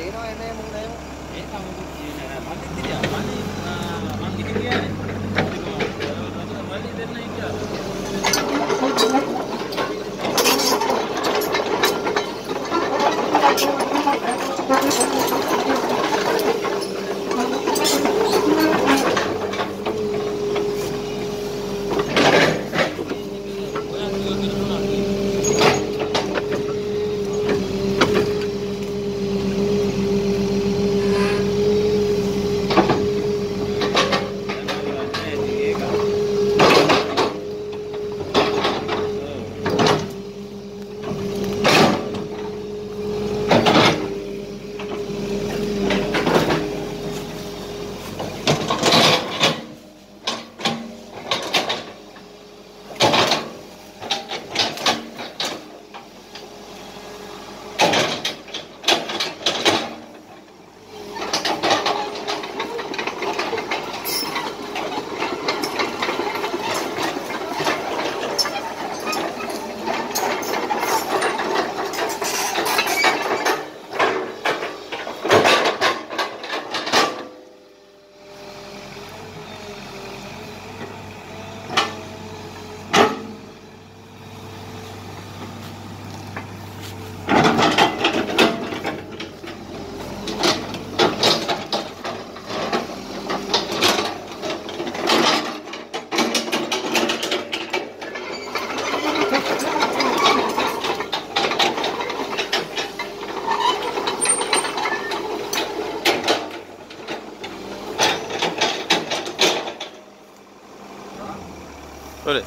tí thôi em em không đấy không? Thế xong gì này どれ。